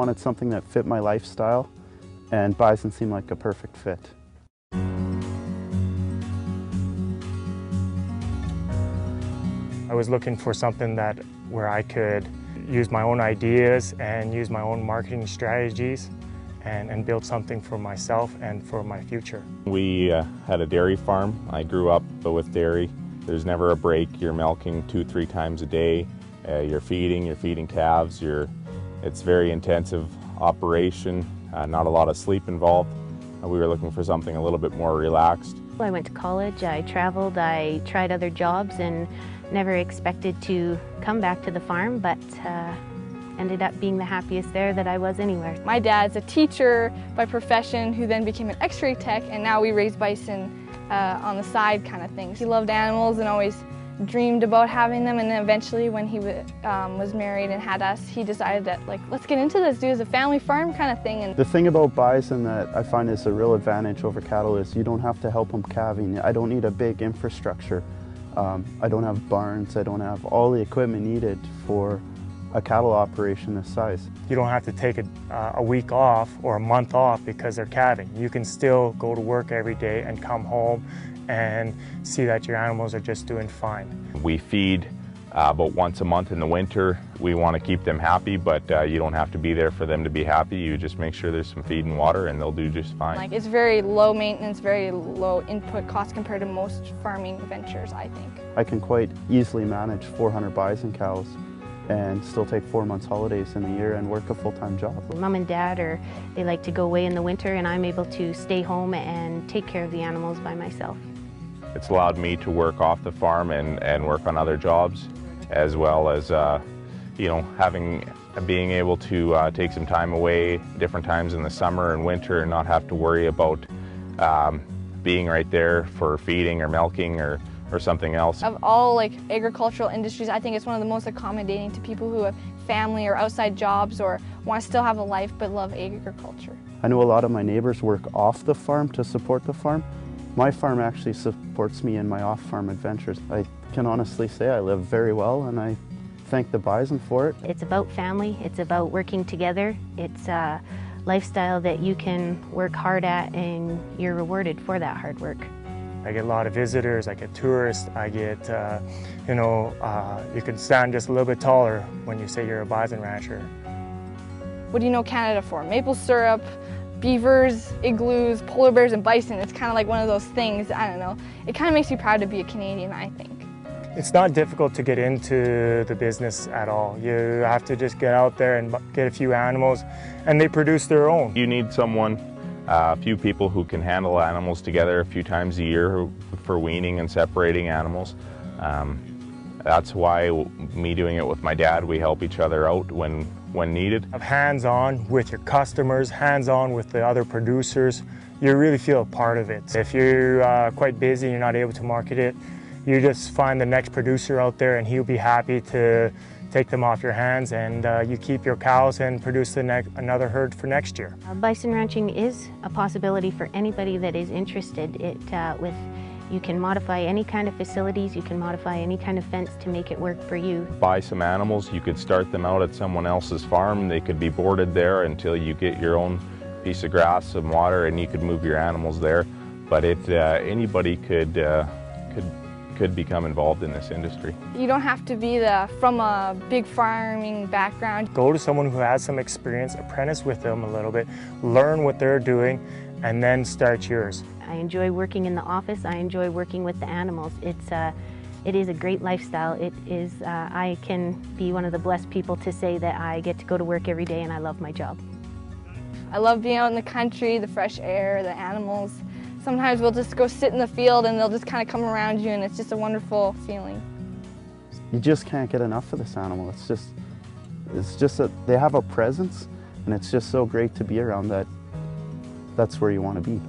wanted something that fit my lifestyle and bison seemed like a perfect fit. I was looking for something that where I could use my own ideas and use my own marketing strategies and, and build something for myself and for my future. We uh, had a dairy farm. I grew up with dairy. There's never a break. You're milking two, three times a day. Uh, you're feeding, you're feeding calves. You're, it's very intensive operation, uh, not a lot of sleep involved. Uh, we were looking for something a little bit more relaxed. I went to college, I traveled, I tried other jobs and never expected to come back to the farm, but uh, ended up being the happiest there that I was anywhere. My dad's a teacher by profession who then became an x-ray tech and now we raise bison uh, on the side kind of things. He loved animals and always dreamed about having them and then eventually when he um, was married and had us he decided that like let's get into this do as a family farm kind of thing and the thing about bison that I find is a real advantage over cattle is you don't have to help them calving I don't need a big infrastructure um, I don't have barns I don't have all the equipment needed for a cattle operation this size. You don't have to take a, uh, a week off or a month off because they're calving. You can still go to work every day and come home and see that your animals are just doing fine. We feed uh, about once a month in the winter. We want to keep them happy, but uh, you don't have to be there for them to be happy. You just make sure there's some feed and water and they'll do just fine. Like it's very low maintenance, very low input cost compared to most farming ventures, I think. I can quite easily manage 400 bison cows and still take four months holidays in the year and work a full-time job. Mom and dad are, they like to go away in the winter and I'm able to stay home and take care of the animals by myself. It's allowed me to work off the farm and, and work on other jobs as well as uh, you know having being able to uh, take some time away different times in the summer and winter and not have to worry about um, being right there for feeding or milking or or something else. Of all like agricultural industries, I think it's one of the most accommodating to people who have family or outside jobs or want to still have a life but love agriculture. I know a lot of my neighbors work off the farm to support the farm. My farm actually supports me in my off-farm adventures. I can honestly say I live very well and I thank the bison for it. It's about family, it's about working together. It's a lifestyle that you can work hard at and you're rewarded for that hard work. I get a lot of visitors, I get tourists, I get, uh, you know, uh, you can stand just a little bit taller when you say you're a bison rancher. What do you know Canada for? Maple syrup, beavers, igloos, polar bears, and bison. It's kind of like one of those things, I don't know. It kind of makes you proud to be a Canadian, I think. It's not difficult to get into the business at all. You have to just get out there and get a few animals, and they produce their own. You need someone a few people who can handle animals together a few times a year for weaning and separating animals. Um, that's why me doing it with my dad, we help each other out when, when needed. Hands-on with your customers, hands-on with the other producers, you really feel a part of it. If you're uh, quite busy and you're not able to market it, you just find the next producer out there and he'll be happy to take them off your hands and uh, you keep your cows and produce the next another herd for next year. Uh, bison ranching is a possibility for anybody that is interested. It uh, with you can modify any kind of facilities, you can modify any kind of fence to make it work for you. Buy some animals, you could start them out at someone else's farm. They could be boarded there until you get your own piece of grass, some water, and you could move your animals there. But it, uh, anybody could, uh, could could become involved in this industry. You don't have to be the, from a big farming background. Go to someone who has some experience, apprentice with them a little bit, learn what they're doing, and then start yours. I enjoy working in the office. I enjoy working with the animals. It's uh, it is a great lifestyle. It is, uh, I can be one of the blessed people to say that I get to go to work every day and I love my job. I love being out in the country, the fresh air, the animals. Sometimes we'll just go sit in the field and they'll just kind of come around you and it's just a wonderful feeling. You just can't get enough of this animal. It's just, it's just that they have a presence and it's just so great to be around that that's where you want to be.